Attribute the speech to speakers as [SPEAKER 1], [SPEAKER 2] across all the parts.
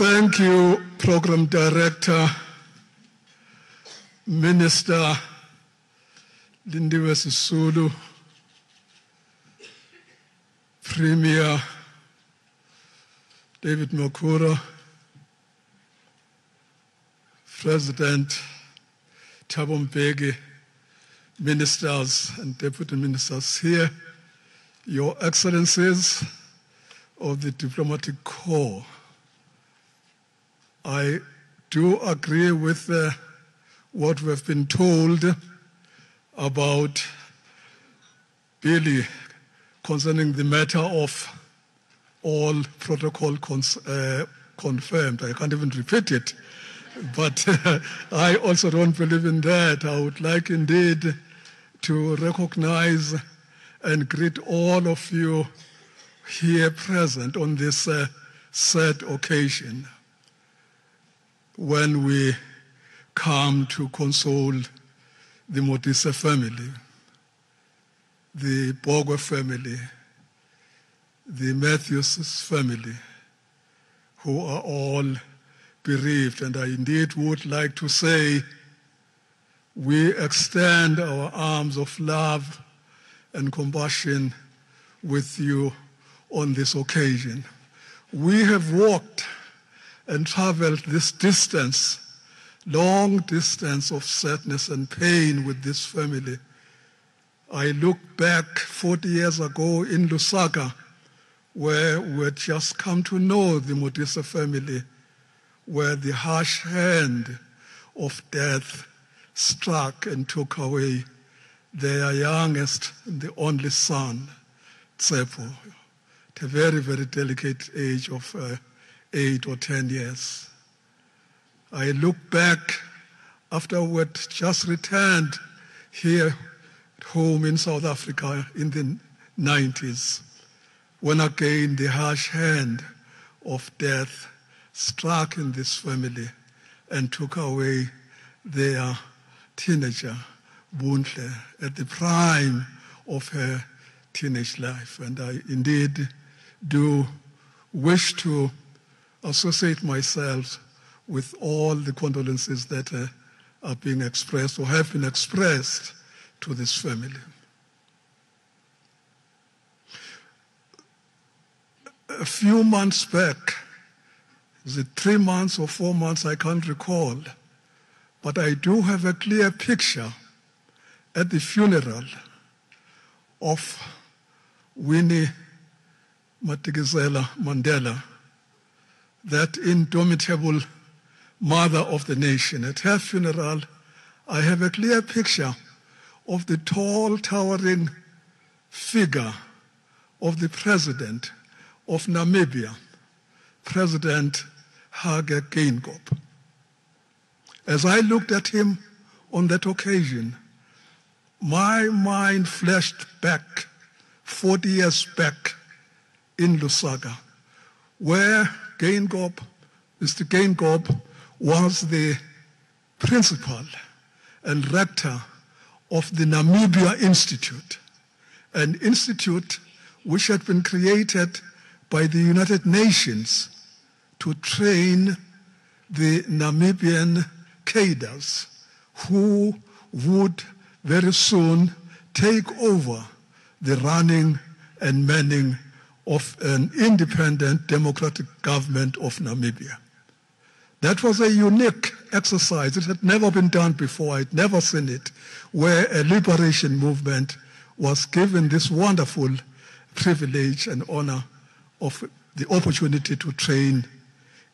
[SPEAKER 1] Thank you, Program Director, Minister Lindiwe Sisulu, Premier David Makhura, President Thabo Mbeki, ministers and deputy ministers here, Your Excellencies of the Diplomatic Corps. I do agree with uh, what we have been told about Billy concerning the matter of all protocol cons- uh, confirmed. I can't even repeat it. But I also don't believe in that. I would like indeed to recognize and greet all of you here present on this uh, sad occasion when we come to console the Modise family, the Bogwe family, the Matthews family, who are all bereaved. And I indeed would like to say we extend our arms of love and compassion with you on this occasion. We have walked and traveled this distance, long distance of sadness and pain with this family. I look back 40 years ago in Lusaka, where we had just come to know the Modise family, where the harsh hand of death struck and took away their youngest the only son, Tsepo, at a very, very delicate age of uh, eight or ten years. I look back after we had just returned here at home in South Africa in the 90s, when again the harsh hand of death struck in this family and took away their teenager, Buntle, at the prime of her teenage life. And I indeed do wish to associate myself with all the condolences that uh, are being expressed or have been expressed to this family. A few months back, is it three months or four months, I can't recall, but I do have a clear picture at the funeral of Winnie Madikizela Mandela, that indomitable mother of the nation. At her funeral, I have a clear picture of the tall, towering figure of the president of Namibia, President Hage Geingob. As I looked at him on that occasion, my mind flashed back 40 years back in Lusaka, where Geingob, Mr. Geingob was the principal and rector of the Namibia Institute, an institute which had been created by the United Nations to train the Namibian cadres who would very soon take over the running and manning of an independent democratic government of Namibia. That was a unique exercise. It had never been done before. I'd never seen it, where a liberation movement was given this wonderful privilege and honor of the opportunity to train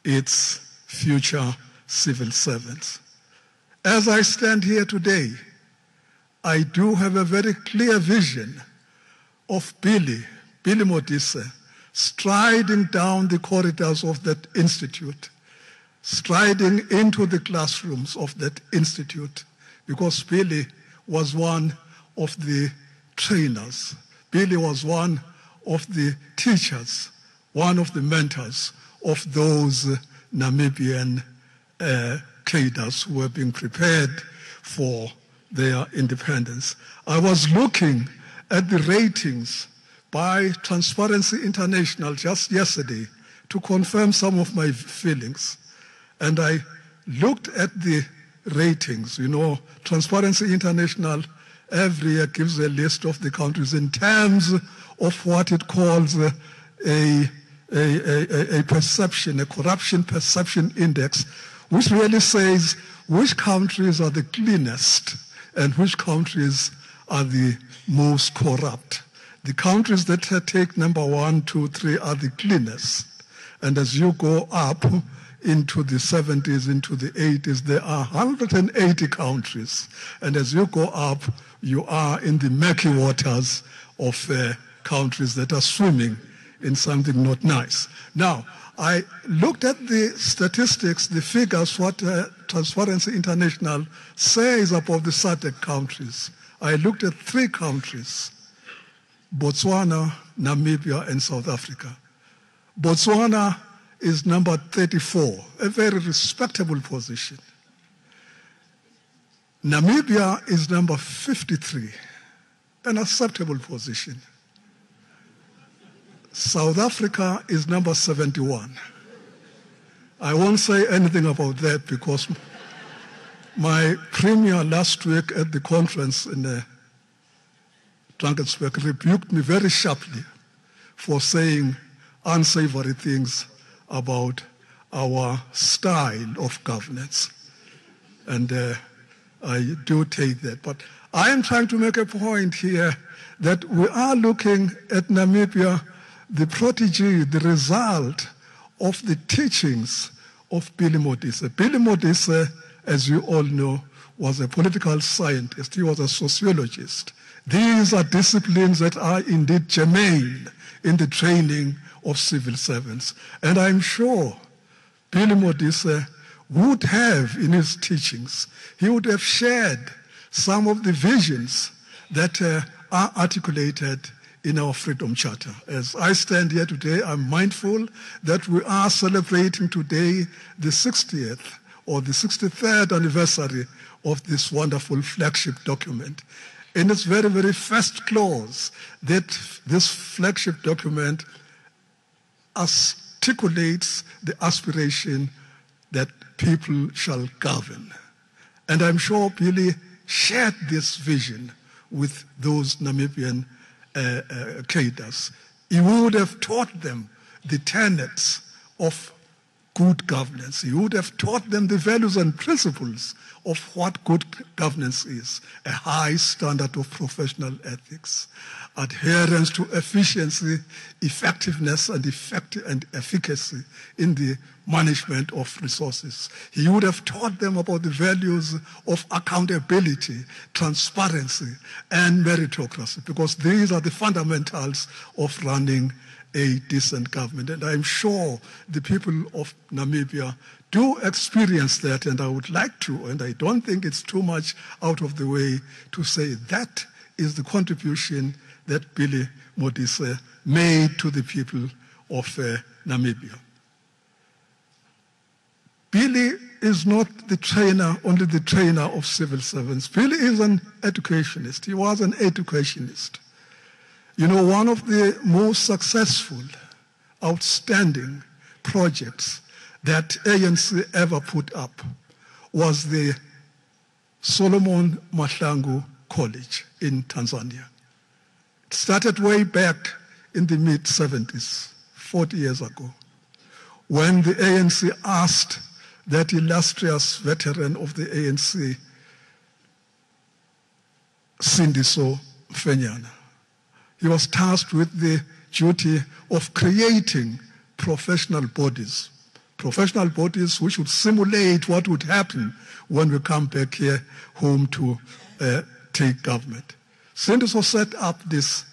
[SPEAKER 1] its future civil servants. As I stand here today, I do have a very clear vision of Billy, Billy Modise, striding down the corridors of that institute, striding into the classrooms of that institute, because Billy was one of the trainers. Billy was one of the teachers, one of the mentors of those Namibian uh, cadres who were being prepared for their independence. I was looking at the ratings by Transparency International just yesterday to confirm some of my feelings. And I looked at the ratings. You know, Transparency International every year gives a list of the countries in terms of what it calls a, a, a, a, perception, a corruption perception index, which really says which countries are the cleanest and which countries are the most corrupt. The countries that take number one, two, three are the cleanest. And as you go up into the 70s, into the 80s, there are 180 countries. And as you go up, you are in the murky waters of uh, countries that are swimming in something not nice. Now, I looked at the statistics, the figures, what uh, Transparency International says about the SADC countries. I looked at three countries, Botswana, Namibia, and South Africa. Botswana is number 34, a very respectable position. Namibia is number 53, an acceptable position. South Africa is number 71. I won't say anything about that because my premier last week at the conference in uh, Drakensberg rebuked me very sharply for saying unsavory things about our style of governance. And uh, I do take that. But I am trying to make a point here that we are looking at Namibia the protege, the result of the teachings of Billy Modise. Billy Modise, as you all know, was a political scientist. He was a sociologist. These are disciplines that are indeed germane in the training of civil servants. And I'm sure Billy Modise would have in his teachings, he would have shared some of the visions that uh, are articulated in our Freedom Charter. As I stand here today, I'm mindful that we are celebrating today the 60th or the 63rd anniversary of this wonderful flagship document. In its very, very first clause, that this flagship document articulates the aspiration that people shall govern. And I'm sure Billy shared this vision with those Namibian uh, uh, cadres. He would have taught them the tenets of good governance. He would have taught them the values and principles of what good governance is a high standard of professional ethics, adherence to efficiency, effectiveness, and, effect- and efficacy in the management of resources. He would have taught them about the values of accountability, transparency, and meritocracy, because these are the fundamentals of running a decent government. And I'm sure the people of Namibia do experience that, and I would like to, and I don't think it's too much out of the way to say that is the contribution that Billy Modise made to the people of uh, Namibia. Billy is not the trainer, only the trainer of civil servants. Billy is an educationist. He was an educationist. You know, one of the most successful, outstanding projects that ANC ever put up was the Solomon Mahlangu College in Tanzania. It started way back in the mid 70s, 40 years ago, when the ANC asked that illustrious veteran of the ANC, Sindiso Mfenyana, he was tasked with the duty of creating professional bodies, professional bodies which would simulate what would happen when we come back here home to uh, take government. Sindiso set up this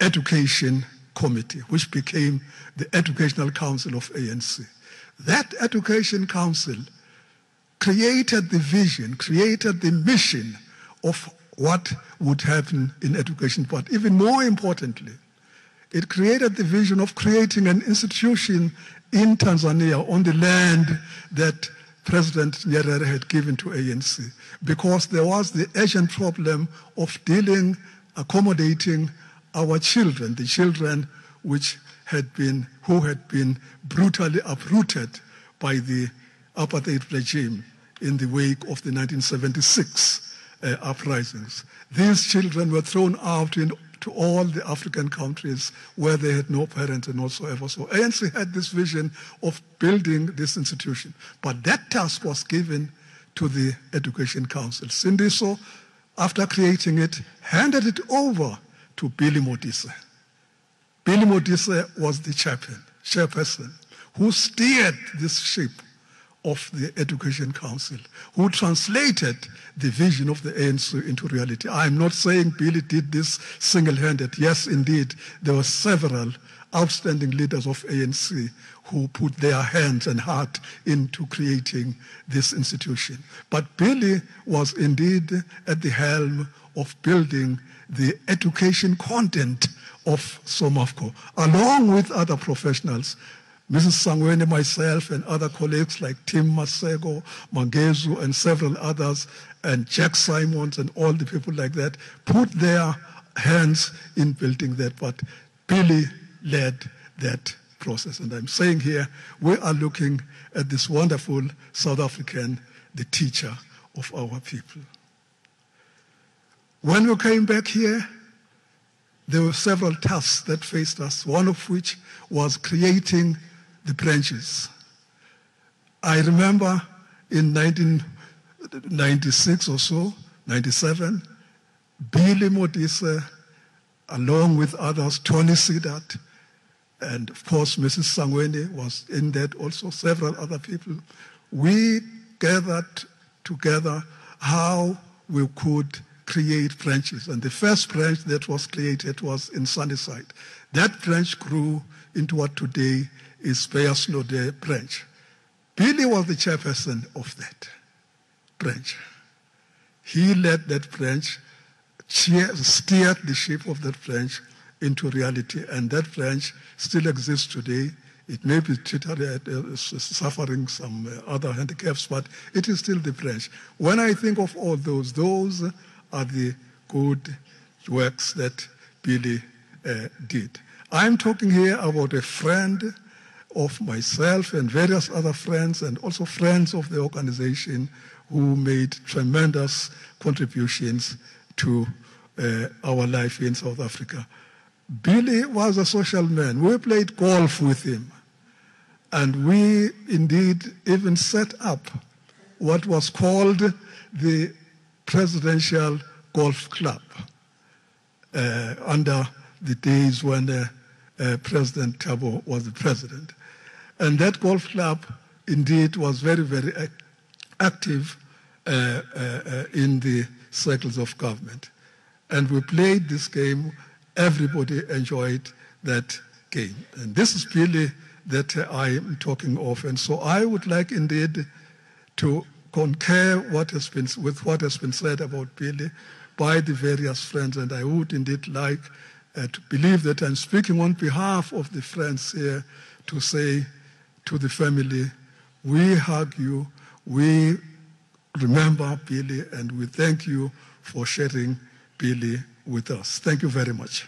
[SPEAKER 1] education committee, which became the Educational Council of ANC. That Education Council created the vision, created the mission of what would happen in education. But even more importantly, it created the vision of creating an institution in Tanzania on the land that President Nyerere had given to ANC because there was the urgent problem of dealing, accommodating our children, the children which had been, who had been brutally uprooted by the apartheid regime in the wake of the 1976 uh, uprisings. These children were thrown out in, to all the African countries where they had no parents and whatsoever. So ANC had this vision of building this institution. But that task was given to the Education Council. Sindiso, after creating it, handed it over to Billy Modise. Billy Modise was the chairman, chairperson who steered this ship of the Education Council, who translated the vision of the ANC into reality. I'm not saying Billy did this single-handed. Yes, indeed, there were several outstanding leaders of ANC who put their hands and heart into creating this institution. But Billy was indeed at the helm of building the education content of SOMAFCO, along with other professionals Mrs. Sangweni, myself, and other colleagues like Tim Masego, Mangezu, and several others, and Jack Simons, and all the people like that, put their hands in building that. But Billy led that process. And I'm saying here, we are looking at this wonderful South African, the teacher of our people. When we came back here, there were several tasks that faced us, one of which was creating the branches. I remember in 1996 or so, 97, Billy Modise, along with others, Tony Sidat, and of course Mrs. Sangweni was in that also, several other people. We gathered together how we could create branches. And the first branch that was created was in Sunnyside. That branch grew into what today is Beyers Naudé branch. Billy was the chairperson of that branch. He led that branch, steered the ship of that branch into reality, and that branch still exists today. It may be suffering some other handicaps, but it is still the branch. When I think of all those, those are the good works that Billy uh, did. I'm talking here about a friend of myself and various other friends and also friends of the organization who made tremendous contributions to uh, our life in South Africa. Billy was a social man. We played golf with him. And we indeed even set up what was called the Presidential Golf Club uh, under the days when uh, uh, President Thabo was the president. And that golf club indeed was very, very active uh, uh, uh, in the circles of government. And we played this game. Everybody enjoyed that game. And this is really that I am talking of. And so I would like indeed to concur what has been, with what has been said about Billy by the various friends. And I would indeed like uh, to believe that I'm speaking on behalf of the friends here to say to the family, we hug you, we remember Billy, and we thank you for sharing Billy with us. Thank you very much.